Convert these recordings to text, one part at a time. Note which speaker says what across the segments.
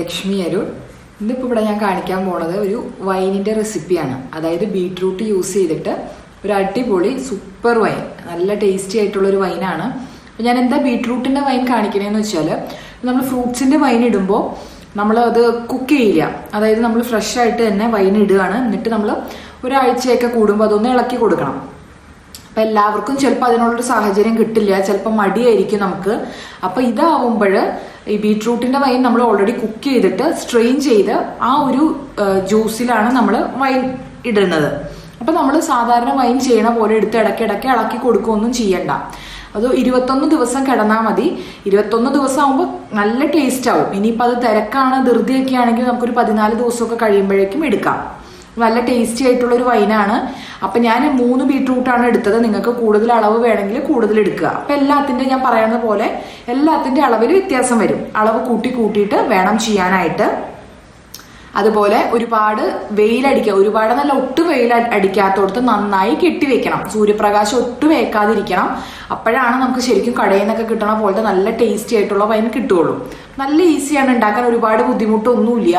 Speaker 1: ലക്ഷ്മി അരുൺ. ഇന്നിപ്പോൾ ഇവിടെ ഞാൻ കാണിക്കാൻ പോണത് ഒരു വൈനിന്റെ റെസിപ്പിയാണ്. അതായത് ബീട്രൂട്ട് യൂസ് ചെയ്തിട്ട് ഒരു അടിപൊളി സൂപ്പർ വൈൻ. നല്ല ടേസ്റ്റി ആയിട്ടുള്ള ഒരു വൈനാണ്. അപ്പോൾ ഞാൻ എന്താ ബീട്രൂട്ടിന്റെ വൈൻ കാണിക്കണേന്ന് വെച്ചാൽ നമ്മൾ ഫ്രൂട്ട്സിന്റെ വൈൻ ഇടുമ്പോൾ നമ്മൾ അത് കുക്ക് ചെയ്യില്ല. അതായത് നമ്മൾ ഫ്രഷ് ആയിട്ട് തന്നെ വൈൻ ഇടുകയാണ്. എന്നിട്ട് നമ്മൾ ഒരാഴ്ചയൊക്കെ കൂടുമ്പോൾ അതൊന്ന് ഇളക്കി കൊടുക്കണം. അപ്പൊ എല്ലാവർക്കും ചിലപ്പോൾ അതിനുള്ളൊരു സാഹചര്യം കിട്ടില്ല. ചിലപ്പോൾ മടിയായിരിക്കും നമുക്ക്. അപ്പൊ ഇതാവുമ്പോൾ ഈ ബീട്രൂട്ടിന്റെ വൈൻ നമ്മൾ ഓൾറെഡി കുക്ക് ചെയ്തിട്ട് സ്ട്രെയിൻ ചെയ്ത് ആ ഒരു ജ്യൂസിലാണ് നമ്മൾ വൈൻ ഇടുന്നത്. അപ്പൊ നമ്മൾ സാധാരണ വൈൻ ചെയ്യണ പോലെ എടുത്ത് ഇടയ്ക്ക് ഇടയ്ക്ക് ഇളക്കി കൊടുക്കുകയൊന്നും ചെയ്യണ്ട. അത് ഇരുപത്തൊന്ന് ദിവസം കിടന്നാൽ മതി. ഇരുപത്തൊന്ന് ദിവസം ആകുമ്പോൾ നല്ല ടേസ്റ്റ് ആവും. ഇനിയിപ്പോൾ അത് തിരക്കാണ് ധൃതിയൊക്കെ ആണെങ്കിൽ നമുക്കൊരു പതിനാല് ദിവസമൊക്കെ കഴിയുമ്പോഴേക്കും എടുക്കാം. നല്ല ടേസ്റ്റി ആയിട്ടുള്ള ഒരു വൈനാണ് അപ്പൊ ഞാൻ മൂന്ന് ബീട്രൂട്ടാണ് എടുത്തത്. നിങ്ങൾക്ക് കൂടുതൽ അളവ് വേണമെങ്കിൽ കൂടുതൽ എടുക്കുക. അപ്പൊ എല്ലാത്തിന്റെ ഞാൻ പറയുന്ന പോലെ എല്ലാത്തിന്റെ അളവിൽ വ്യത്യാസം വരും. അളവ് കൂട്ടി കൂട്ടിയിട്ട് വേണം ചെയ്യാനായിട്ട്. അതുപോലെ ഒരുപാട് വെയിലടിക്കുക ഒരുപാട് നല്ല ഒട്ടും വെയിൽ അടിക്കാത്തോടത്ത് നന്നായി കെട്ടിവെക്കണം സൂര്യപ്രകാശം ഒട്ടും വേക്കാതിരിക്കണം അപ്പോഴാണ് നമുക്ക് ശരിക്കും കടയിൽ നിന്നൊക്കെ കിട്ടണ പോലത്തെ നല്ല ടേസ്റ്റി ആയിട്ടുള്ള വൈൻ കിട്ടുകയുള്ളൂ. നല്ല ഈസിയാണ് ഉണ്ടാക്കാൻ ഒരുപാട് ബുദ്ധിമുട്ടൊന്നുമില്ല.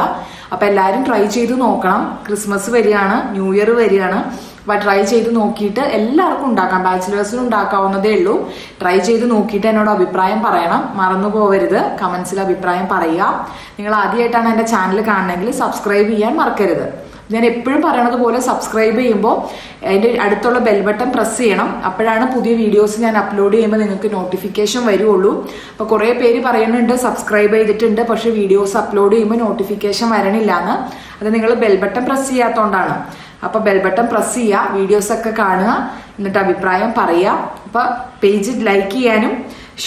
Speaker 1: അപ്പം എല്ലാവരും ട്രൈ ചെയ്ത് നോക്കണം. ക്രിസ്മസ് വരികയാണ് ന്യൂ ഇയർ വരികയാണ്. ട്രൈ ചെയ്ത് നോക്കിയിട്ട് എല്ലാവർക്കും ഉണ്ടാക്കാം. ബാച്ചിലേഴ്സിനും ഉണ്ടാക്കാവുന്നതേ ഉള്ളൂ. ട്രൈ ചെയ്ത് നോക്കിയിട്ട് എന്നോട് അഭിപ്രായം പറയണം. മറന്നു പോവരുത്. കമന്റ്സിൽ അഭിപ്രായം പറയുക. നിങ്ങൾ ആദ്യമായിട്ടാണ് എന്റെ ചാനൽ കാണണമെങ്കിൽ സബ്സ്ക്രൈബ് ചെയ്യാൻ മറക്കരുത്. ഞാൻ എപ്പോഴും പറയണത് പോലെ സബ്സ്ക്രൈബ് ചെയ്യുമ്പോൾ എന്റെ അടുത്തുള്ള ബെൽ ബട്ടൺ പ്രസ് ചെയ്യണം. അപ്പോഴാണ് പുതിയ വീഡിയോസ് ഞാൻ അപ്ലോഡ് ചെയ്യുമ്പോൾ നിങ്ങൾക്ക് നോട്ടിഫിക്കേഷൻ വരുള്ളൂ. അപ്പോൾ കുറേ പേര് പറയുന്നുണ്ട് സബ്സ്ക്രൈബ് ചെയ്തിട്ടുണ്ട് പക്ഷേ വീഡിയോസ് അപ്ലോഡ് ചെയ്യുമ്പോൾ നോട്ടിഫിക്കേഷൻ വരണില്ല എന്ന്. അത് നിങ്ങൾ ബെൽ ബട്ടൺ പ്രസ് ചെയ്യാത്തതുകൊണ്ടാണ് അപ്പൊ ബെൽ ബട്ടൺ പ്രസ് ചെയ്യുക വീഡിയോസ് ഒക്കെ കാണുക എന്നിട്ട് അഭിപ്രായം പറയുക. അപ്പൊ പേജ് ലൈക്ക് ചെയ്യാനും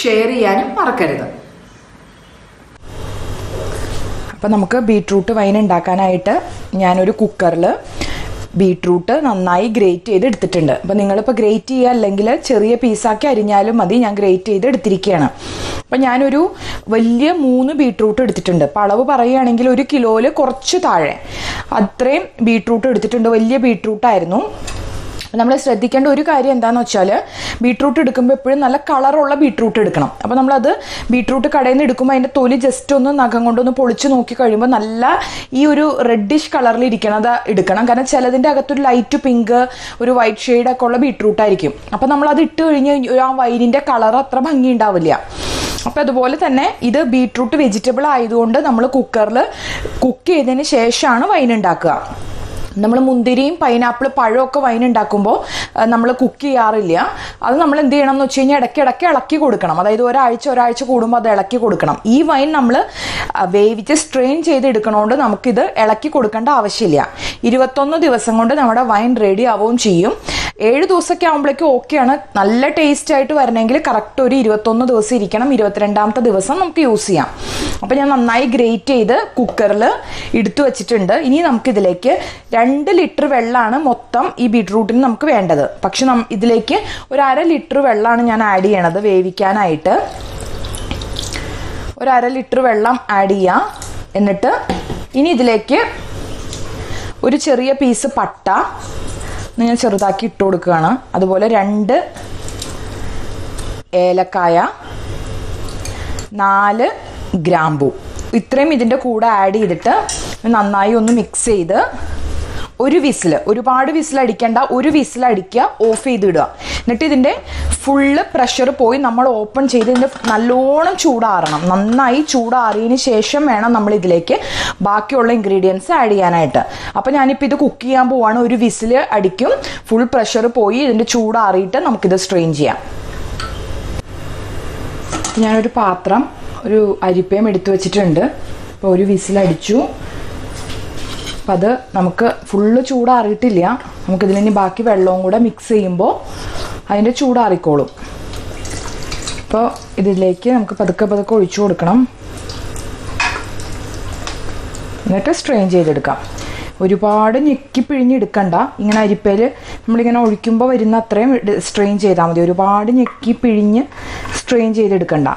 Speaker 1: ഷെയർ ചെയ്യാനും മറക്കരുത്. അപ്പൊ നമുക്ക് ബീട്രൂട്ട് വൈൻ ഉണ്ടാക്കാനായിട്ട് ഞാനൊരു കുക്കറിൽ ബീട്രൂട്ട് നന്നായി ഗ്രേറ്റ് ചെയ്ത് എടുത്തിട്ടുണ്ട് അപ്പം നിങ്ങളിപ്പോൾ ഗ്രേറ്റ് ചെയ്യുക അല്ലെങ്കിൽ ചെറിയ പീസാക്കി അരിഞ്ഞാലും മതി ഞാൻ ഗ്രേറ്റ് ചെയ്ത് എടുത്തിരിക്കുകയാണ് അപ്പം ഞാനൊരു വലിയ മൂന്ന് ബീട്രൂട്ട് എടുത്തിട്ടുണ്ട്. അപ്പം അളവ് പറയുകയാണെങ്കിൽ ഒരു കിലോയിൽ കുറച്ച് താഴെ. അത്രയും ബീട്രൂട്ട് എടുത്തിട്ടുണ്ട്. വലിയ ബീട്രൂട്ടായിരുന്നു. നമ്മൾ ശ്രദ്ധിക്കേണ്ട ഒരു കാര്യം എന്താണെന്ന് വെച്ചാൽ ബീട്രൂട്ട് എടുക്കുമ്പോൾ എപ്പോഴും നല്ല കളറുള്ള ബീട്രൂട്ട് എടുക്കണം. അപ്പോൾ നമ്മളത് ബീട്രൂട്ട് കടയിൽ നിന്ന് എടുക്കുമ്പോൾ അതിന്റെ തൊലി ജസ്റ്റ് ഒന്ന് നഖം കൊണ്ടൊന്ന് പൊളിച്ച് നോക്കി കഴിയുമ്പോൾ നല്ല ഈ ഒരു റെഡിഷ് കളറിൽ ഇരിക്കണത് എടുക്കണം. കാരണം ചിലതിന്റെ അകത്തൊരു ലൈറ്റ് പിങ്ക് ഒരു വൈറ്റ് ഷെയ്ഡ് ഒക്കെ ഉള്ള ബീട്രൂട്ട് ആയിരിക്കും. അപ്പോൾ നമ്മളത് ഇട്ട് കഴിഞ്ഞ് ആ വൈനിന്റെ കളർ അത്ര ഭംഗി ഉണ്ടാവില്ല. അപ്പം അതുപോലെ തന്നെ ഇത് ബീട്രൂട്ട് വെജിറ്റബിൾ ആയതുകൊണ്ട് നമ്മൾ കുക്കറിൽ കുക്ക് ചെയ്തതിന് ശേഷമാണ് വൈൻ ഉണ്ടാക്കുക. നമ്മൾ മുന്തിരിയും പൈനാപ്പിൾ പഴവും ഒക്കെ വൈൻ ഉണ്ടാക്കുമ്പോൾ നമ്മൾ കുക്ക് ചെയ്യാറില്ല. അത് നമ്മൾ എന്ത് ചെയ്യണം എന്ന് വെച്ച് കഴിഞ്ഞാൽ ഇടയ്ക്ക് ഇടയ്ക്ക് ഇളക്കി കൊടുക്കണം. അതായത് ഒരാഴ്ച ഒരാഴ്ച കൂടുമ്പോൾ അത് ഇളക്കി കൊടുക്കണം. ഈ വൈൻ നമ്മൾ വേവിച്ച് സ്ട്രെയിൻ ചെയ്ത് എടുക്കണോണ്ട് നമുക്കിത് ഇളക്കി കൊടുക്കേണ്ട ആവശ്യമില്ല. ഇരുപത്തൊന്ന് ദിവസം കൊണ്ട് നമ്മുടെ വൈൻ റെഡി ആവുകയും ചെയ്യും. ഏഴ് ദിവസമൊക്കെ ആകുമ്പോഴേക്കും ഓക്കെയാണ് നല്ല ടേസ്റ്റ് ആയിട്ട് വരണമെങ്കിൽ കറക്റ്റ് ഒരു ഇരുപത്തൊന്ന് ദിവസം ഇരിക്കണം. ഇരുപത്തിരണ്ടാമത്തെ ദിവസം നമുക്ക് യൂസ് ചെയ്യാം. അപ്പം ഞാൻ നന്നായി ഗ്രേറ്റ് ചെയ്ത് കുക്കറിൽ എടുത്തു വെച്ചിട്ടുണ്ട്. ഇനി നമുക്കിതിലേക്ക് രണ്ട് ലിറ്റർ വെള്ളമാണ് മൊത്തം ഈ ബീട്രൂട്ടിന് നമുക്ക് വേണ്ടത്. പക്ഷെ ഇതിലേക്ക് ഒരു അര ലിറ്റർ വെള്ളമാണ് ഞാൻ ആഡ് ചെയ്യണത് വേവിക്കാനായിട്ട്. ഒരു അര ലിറ്റർ വെള്ളം ആഡ് ചെയ്യാം. എന്നിട്ട് ഇനി ഇതിലേക്ക് ഒരു ചെറിയ പീസ് പട്ട ഞാൻ ചെറുതാക്കി ഇട്ട് കൊടുക്കുകയാണ്. അതുപോലെ രണ്ട് ഏലക്കായ നാല് ഗ്രാമ്പു. ഇത്രയും ഇതിന്റെ കൂടെ ആഡ് ചെയ്തിട്ട് നന്നായി ഒന്ന് മിക്സ് ചെയ്ത് ഒരു വിസിൽ ഒരുപാട് വിസിൽ അടിക്കേണ്ട ഒരു വിസിൽ അടിക്കുക ഓഫ് ചെയ്തിടുക. എന്നിട്ട് ഇതിന്റെ ഫുള്ള് പ്രഷർ പോയി നമ്മൾ ഓപ്പൺ ചെയ്ത് ഇതിന്റെ നല്ലോണം ചൂടാറണം. നന്നായി ചൂടാറിയതിന് ശേഷം വേണം നമ്മൾ ഇതിലേക്ക് ബാക്കിയുള്ള ഇൻഗ്രീഡിയൻസ് ആഡ് ചെയ്യാനായിട്ട്. അപ്പോൾ ഞാനിപ്പോൾ ഇത് കുക്ക് ചെയ്യാൻ പോവാണ്. ഒരു വിസിൽ അടിക്കും. ഫുൾ പ്രഷർ പോയി ഇതിന്റെ ചൂടാറിയിട്ട് നമുക്കിത് സ്ട്രെയിൻ ചെയ്യാം. ഞാനൊരു പാത്രം ഒരു അരിപ്പയും എടുത്തു വെച്ചിട്ടുണ്ട്. അപ്പോൾ ഒരു വിസിൽ അടിച്ചു അപ്പം അത് നമുക്ക് ഫുള്ള് ചൂടാറിയിട്ടില്ല. നമുക്കിതിൽ ഇനി ബാക്കി വെള്ളവും കൂടെ മിക്സ് ചെയ്യുമ്പോൾ അതിന്റെ ചൂടാറിക്കോളും. അപ്പോൾ ഇതിലേക്ക് നമുക്ക് പതുക്കെ പതുക്കെ ഒഴിച്ചു കൊടുക്കണം. എന്നിട്ട് സ്ട്രെയിൻ ചെയ്തെടുക്കാം. ഒരുപാട് ഞെക്കി പിഴിഞ്ഞെടുക്കണ്ട. ഇങ്ങനെ അരിപ്പയിൽ നമ്മളിങ്ങനെ ഒഴിക്കുമ്പോൾ വരുന്ന അത്രയും സ്ട്രെയിൻ ചെയ്താൽ മതി. ഒരുപാട് ഞെക്കി പിഴിഞ്ഞ് സ്ട്രെയിൻ ചെയ്തെടുക്കണ്ട.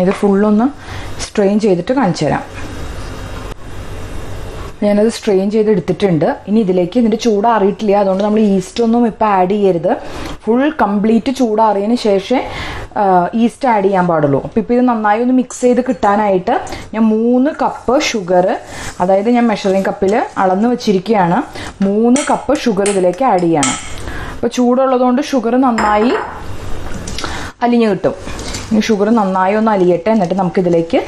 Speaker 1: ഇത് ഫുള്ളൊന്ന് സ്ട്രെയിൻ ചെയ്തിട്ട് കാണിച്ചു തരാം. ഞാനത് സ്ട്രെയിൻ ചെയ്ത് എടുത്തിട്ടുണ്ട് ഇനി ഇതിലേക്ക് ഇതിന്റെ ചൂടാറിയിട്ടില്ല അതുകൊണ്ട് നമ്മൾ ഈസ്റ്റ് ഒന്നും ഇപ്പം ആഡ് ചെയ്യരുത്. ഫുൾ കംപ്ലീറ്റ് ചൂടാറിയതിന് ശേഷം ഈസ്റ്റ് ആഡ് ചെയ്യാൻ പാടുള്ളൂ. അപ്പോൾ ഇപ്പോൾ ഇത് നന്നായി ഒന്ന് മിക്സ് ചെയ്ത് കിട്ടാനായിട്ട് ഞാൻ മൂന്ന് കപ്പ് ഷുഗർ അതായത് ഞാൻ മെഷറിംഗ് കപ്പിൽ അളന്ന് വെച്ചിരിക്കുകയാണ്. മൂന്ന് കപ്പ് ഷുഗർ ഇതിലേക്ക് ആഡ് ചെയ്യണം. അപ്പോൾ ചൂടുള്ളതുകൊണ്ട് ഷുഗർ നന്നായി അലിഞ്ഞ് കിട്ടും. ഷുഗർ നന്നായി ഒന്ന് അലിയട്ടെ എന്നിട്ട് നമുക്ക് ഇതിലേക്ക്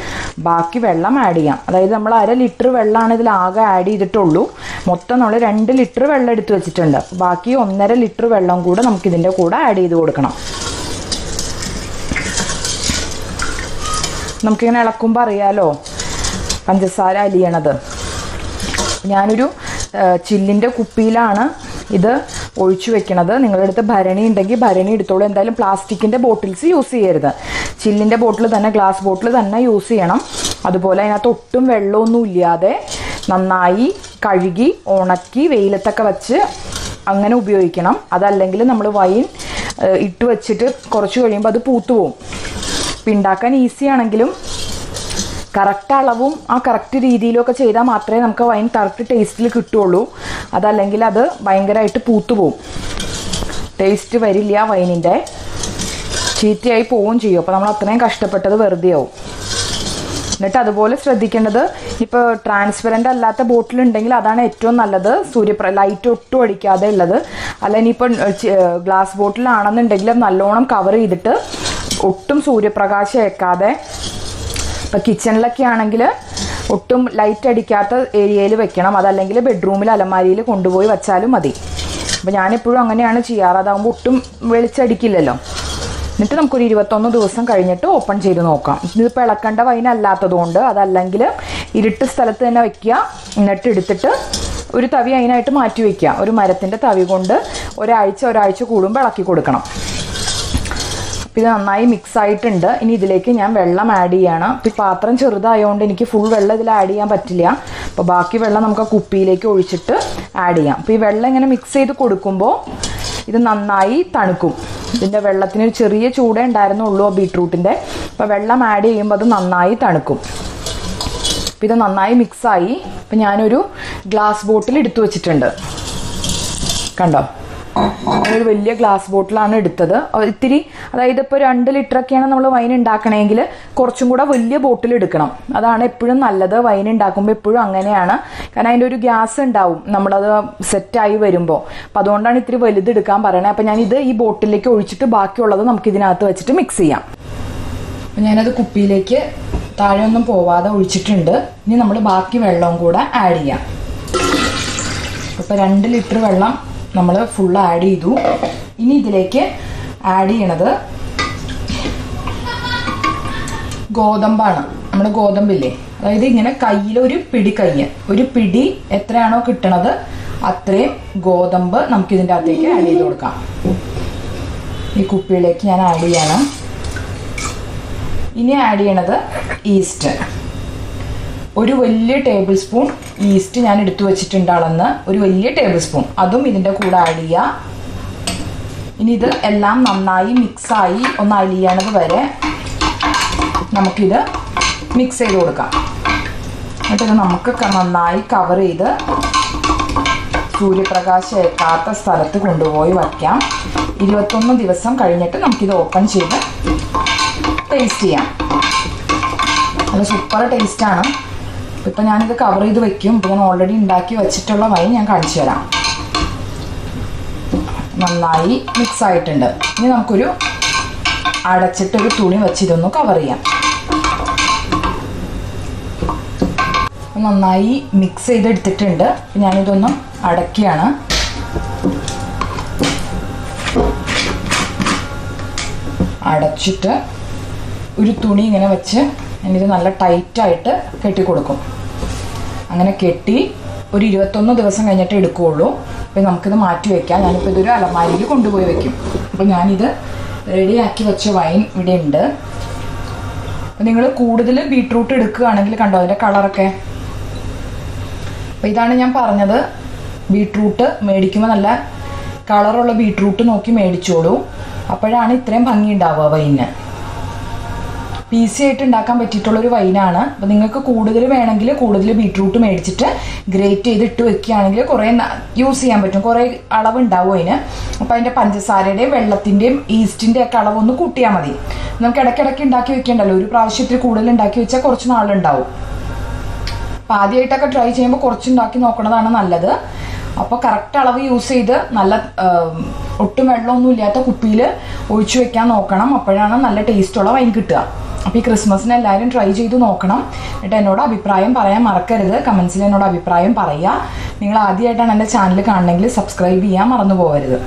Speaker 1: ബാക്കി വെള്ളം ആഡ് ചെയ്യാം. അതായത് നമ്മൾ അര ലിറ്റർ വെള്ളമാണ് ഇതിൽ ആകെ ആഡ് ചെയ്തിട്ടുള്ളൂ. മൊത്തം നമ്മൾ രണ്ട് ലിറ്റർ വെള്ളം എടുത്ത് വെച്ചിട്ടുണ്ട്. ബാക്കി ഒന്നര ലിറ്റർ വെള്ളം കൂടെ നമുക്ക് ഇതിന്റെ കൂടെ ആഡ് ചെയ്ത് കൊടുക്കണം. നമുക്കിങ്ങനെ ഇളക്കുമ്പോൾ അറിയാലോ പഞ്ചസാര അലിയണത്. ഞാനൊരു ചില്ലിന്റെ കുപ്പിയിലാണ് ഇത് ഒഴിച്ചു വെക്കണത്. നിങ്ങളുടെ അടുത്ത് ഭരണി ഉണ്ടെങ്കിൽ ഭരണി എടുത്തോളൂ. എന്തായാലും പ്ലാസ്റ്റിക്കിന്റെ ബോട്ടിൽസ് യൂസ് ചെയ്യരുത്. ചില്ലിന്റെ ബോട്ടിൽ തന്നെ ഗ്ലാസ് ബോട്ടിൽ തന്നെ യൂസ് ചെയ്യണം. അതുപോലെ അതിനകത്ത് ഒട്ടും വെള്ളമൊന്നും ഇല്ലാതെ നന്നായി കഴുകി ഉണക്കി വെയിലത്തൊക്കെ വെച്ച് അങ്ങനെ ഉപയോഗിക്കണം. അതല്ലെങ്കിൽ നമ്മൾ വൈൻ ഇട്ട് വെച്ചിട്ട് കുറച്ച് കഴിയുമ്പോൾ അത് പൂത്തുപോകും പോകും ഉണ്ടാക്കാൻ ഈസി ആണെങ്കിലും കറക്റ്റ് അളവും ആ കറക്റ്റ് രീതിയിലും ഒക്കെ ചെയ്താൽ മാത്രമേ നമുക്ക് വൈൻ കറക്റ്റ് ടേസ്റ്റിൽ കിട്ടുള്ളൂ അതല്ലെങ്കിൽ അത് ഭയങ്കരമായിട്ട് പൂത്തുപോകും ടേസ്റ്റ് വരില്ല വൈനിന്റെ ചീത്തയായി പോവുകയും ചെയ്യും. അപ്പോൾ നമ്മൾ അത്രയും കഷ്ടപ്പെട്ടത് വെറുതെ ആവും. എന്നിട്ട് അതുപോലെ ശ്രദ്ധിക്കേണ്ടത് ഇപ്പോൾ ട്രാൻസ്പെറന്റ് അല്ലാത്ത ബോട്ടിൽ ഉണ്ടെങ്കിൽ അതാണ് ഏറ്റവും നല്ലത്. സൂര്യപ്ര ലൈറ്റ് ഒട്ടും അടിക്കാതെ ഉള്ളത്. അല്ല ഇനിയിപ്പോൾ ഗ്ലാസ് ബോട്ടിലാണെന്നുണ്ടെങ്കിൽ നല്ലോണം കവർ ചെയ്തിട്ട് ഒട്ടും സൂര്യപ്രകാശം ഏക്കാതെ ഇപ്പം കിച്ചണിലൊക്കെ ആണെങ്കിൽ ഒട്ടും ലൈറ്റ് അടിക്കാത്ത ഏരിയയിൽ വെക്കണം. അതല്ലെങ്കിൽ ബെഡ്റൂമിൽ അലമാരിയിൽ കൊണ്ടുപോയി വെച്ചാലും മതി. അപ്പം ഞാനെപ്പോഴും അങ്ങനെയാണ് ചെയ്യാറ്. അതാകുമ്പോൾ ഒട്ടും വെളിച്ചടിക്കില്ലല്ലോ. എന്നിട്ട് നമുക്കൊരു ഇരുപത്തൊന്ന് ദിവസം കഴിഞ്ഞിട്ട് ഓപ്പൺ ചെയ്ത് നോക്കാം. ഇത് ഇളക്കേണ്ട വൈൻ അല്ലാത്തതുകൊണ്ട് അതല്ലെങ്കിൽ ഇരുട്ട് സ്ഥലത്ത് തന്നെ വെക്കുക. എന്നിട്ട് എടുത്തിട്ട് ഒരു തവി അതിനായിട്ട് മാറ്റി വയ്ക്കുക ഒരു മരത്തിന്റെ തവി കൊണ്ട് ഒരാഴ്ച ഒരാഴ്ച കൂടുമ്പോൾ ഇളക്കി കൊടുക്കണം. ഇത് നന്നായി മിക്സ് ആയിട്ടുണ്ട്. ഇനി ഇതിലേക്ക് ഞാൻ വെള്ളം ആഡ് ചെയ്യണം. ഇപ്പം പാത്രം ചെറുതായതുകൊണ്ട് എനിക്ക് ഫുൾ വെള്ളം ഇതിൽ ആഡ് ചെയ്യാൻ പറ്റില്ല. അപ്പോൾ ബാക്കി വെള്ളം നമുക്ക് ആ കുപ്പിയിലേക്ക് ഒഴിച്ചിട്ട് ആഡ് ചെയ്യാം. അപ്പോൾ ഈ വെള്ളം ഇങ്ങനെ മിക്സ് ചെയ്ത് കൊടുക്കുമ്പോൾ ഇത് നന്നായി തണുക്കും. ഇതിന്റെ വെള്ളത്തിന് ഒരു ചെറിയ ചൂടേ ഉണ്ടായിരുന്നുള്ളൂ ബീട്രൂട്ടിന്റെ അപ്പോൾ വെള്ളം ആഡ് ചെയ്യുമ്പോൾ അത് നന്നായി തണുക്കും. അപ്പോൾ ഇത് നന്നായി മിക്സായി അപ്പം ഞാനൊരു ഗ്ലാസ് ബോട്ടിൽ എടുത്തു വെച്ചിട്ടുണ്ട്. കണ്ടോ? ഒരു വലിയ ഗ്ലാസ് ബോട്ടിലാണ് എടുത്തത്. ഇത്തിരി അതായത് ഇപ്പോൾ രണ്ട് ലിറ്റർ ഒക്കെയാണ് നമ്മൾ വൈൻ ഉണ്ടാക്കണമെങ്കിൽ കുറച്ചും കൂടെ വലിയ ബോട്ടിൽ എടുക്കണം. അതാണ് എപ്പോഴും നല്ലത് വൈൻ ഉണ്ടാക്കുമ്പോൾ എപ്പോഴും അങ്ങനെയാണ്. കാരണം അതിന്റെ ഒരു ഗ്യാസ് ഉണ്ടാവും നമ്മളത് സെറ്റായി വരുമ്പോൾ അപ്പം അതുകൊണ്ടാണ് ഇത്തിരി വലുത് എടുക്കാൻ പറയണത് അപ്പം ഞാനിത് ഈ ബോട്ടിലേക്ക് ഒഴിച്ചിട്ട് ബാക്കിയുള്ളത് നമുക്ക് ഇതിനകത്ത് വെച്ചിട്ട് മിക്സ് ചെയ്യാം. ഞാനത് കുപ്പിയിലേക്ക് താഴെ ഒന്നും പോവാതെ ഒഴിച്ചിട്ടുണ്ട്. ഇനി നമ്മൾ ബാക്കി വെള്ളവും കൂടെ ആഡ് ചെയ്യാം. ഇപ്പം രണ്ട് ലിറ്റർ വെള്ളം നമ്മൾ ഫുൾ ആഡ് ചെയ്തു. ഇനി ഇതിലേക്ക് ആഡ് ചെയ്യണത് ഗോതമ്പാണ്. നമ്മുടെ ഗോതമ്പില്ലേ? അതായത് ഇങ്ങനെ കയ്യിൽ ഒരു പിടി കയ്യ് ഒരു പിടി എത്രയാണോ കിട്ടണത് അത്രയും ഗോതമ്പ് നമുക്ക് ഇതിന്റെ അകത്തേക്ക് ആഡ് ചെയ്ത് കൊടുക്കാം. ഈ കുപ്പിയിലേക്ക് ഞാൻ ആഡ് ചെയ്യണം. ഇനി ആഡ് ചെയ്യണത് ഈസ്റ്റ് ഒരു വലിയ ടേബിൾ സ്പൂൺ ഈസ്റ്റ് ഞാൻ എടുത്തു വെച്ചിട്ടുണ്ട് അളന്ന് ഒരു വലിയ ടേബിൾ സ്പൂൺ അതും ഇതിന്റെ കൂടെ ആഡ് ചെയ്യുക ഇനി ഇത് എല്ലാം നന്നായി മിക്സായി ഒന്ന് അലിയണത് വരെ നമുക്കിത് മിക്സ് ചെയ്ത് കൊടുക്കാം. എന്നിട്ടിത് നമുക്ക് നന്നായി കവർ ചെയ്ത് സൂര്യപ്രകാശം ഏക്കാത്ത സ്ഥലത്ത് കൊണ്ടുപോയി വയ്ക്കാം. ഇരുപത്തൊന്ന് ദിവസം കഴിഞ്ഞിട്ട് നമുക്കിത് ഓപ്പൺ ചെയ്ത് ടേസ്റ്റ് ചെയ്യാം. നല്ല സൂപ്പർ ടേസ്റ്റാണ് ഇപ്പം ഞാനിത് കവർ ചെയ്ത് വെക്കും. ഇപ്പൊ ഞാൻ ഓൾറെഡി ഉണ്ടാക്കി വെച്ചിട്ടുള്ള വൈൻ ഞാൻ കാണിച്ചു തരാം. നന്നായി മിക്സ് ആയിട്ടുണ്ട്. ഇനി നമുക്കൊരു അടച്ചിട്ടൊരു തുണി വെച്ച് ഇതൊന്ന് കവർ ചെയ്യാം. നന്നായി മിക്സ് ചെയ്തെടുത്തിട്ടുണ്ട്. ഞാനിതൊന്നും അടയ്ക്കുകയാണ് അടച്ചിട്ട് ഒരു തുണി ഇങ്ങനെ വെച്ച് ഞാനിത് നല്ല ടൈറ്റായിട്ട് കെട്ടി കൊടുക്കും അങ്ങനെ കെട്ടി ഒരു ഇരുപത്തൊന്ന് ദിവസം കഴിഞ്ഞിട്ട് എടുക്കുകയുള്ളൂ. അപ്പോൾ നമുക്കിത് മാറ്റി വയ്ക്കാം ഞാനിപ്പോൾ ഇതൊരു അലമാരിയിൽ കൊണ്ടുപോയി വെക്കും. അപ്പോൾ ഞാനിത് റെഡിയാക്കി വെച്ച വൈൻ ഇവിടെ ഉണ്ട് അപ്പോൾ നിങ്ങൾ കൂടുതൽ ബീട്രൂട്ട് എടുക്കുകയാണെങ്കിൽ കണ്ടോ അതിന്റെ കളറൊക്കെ അപ്പോൾ ഇതാണ് ഞാൻ പറഞ്ഞത്. ബീട്രൂട്ട് മേടിക്കുമ്പോൾ നല്ല കളറുള്ള ബീട്രൂട്ട് നോക്കി മേടിച്ചോളൂ. അപ്പോഴാണ് ഇത്രയും ഭംഗി ഉണ്ടാവുക വൈന് ഈസി ആയിട്ട് ഉണ്ടാക്കാൻ പറ്റിയിട്ടുള്ള ഒരു വൈനാണ്. അപ്പോൾ നിങ്ങൾക്ക് കൂടുതൽ വേണമെങ്കിൽ കൂടുതൽ ബീട്രൂട്ട് മേടിച്ചിട്ട് ഗ്രേറ്റ് ചെയ്ത് ഇട്ട് വെക്കുകയാണെങ്കിൽ കുറേ യൂസ് ചെയ്യാൻ പറ്റും. കുറേ അളവുണ്ടാവും അതിന്. അപ്പോൾ അതിന്റെ പഞ്ചസാരയുടെയും വെള്ളത്തിന്റെയും ഈസ്റ്റിന്റെ ഒക്കെ അളവൊന്ന് കൂട്ടിയാൽ മതി. നമുക്ക് ഇടയ്ക്കിടയ്ക്ക് ഉണ്ടാക്കി വെക്കേണ്ടല്ലോ. ഒരു പ്രാവശ്യത്തിൽ കൂടുതൽ ഉണ്ടാക്കി വെച്ചാൽ കുറച്ച് നാളുണ്ടാവും. അപ്പോൾ ആദ്യമായിട്ടൊക്കെ ട്രൈ ചെയ്യുമ്പോൾ കുറച്ച് ഉണ്ടാക്കി നോക്കണതാണ് നല്ലത്. അപ്പോൾ കറക്റ്റ് അളവ് യൂസ് ചെയ്ത് നല്ല ഒട്ടും വെള്ളമൊന്നും ഇല്ലാത്ത കുപ്പിയിൽ ഒഴിച്ചു വെക്കാൻ നോക്കണം. അപ്പോഴാണ് നല്ല ടേസ്റ്റുള്ള വൈൻ കിട്ടുക. അപ്പോൾ ഈ ക്രിസ്മസിന് എല്ലാവരും ട്രൈ ചെയ്ത് നോക്കണം. എന്നിട്ട് എന്നോട് അഭിപ്രായം പറയാൻ മറക്കരുത്. കമൻസിൽ എന്നോട് അഭിപ്രായം പറയുക. നിങ്ങൾ ആദ്യമായിട്ടാണ് എന്റെ ചാനൽ കാണണമെങ്കിൽ സബ്സ്ക്രൈബ് ചെയ്യാൻ മറന്നു പോകരുത്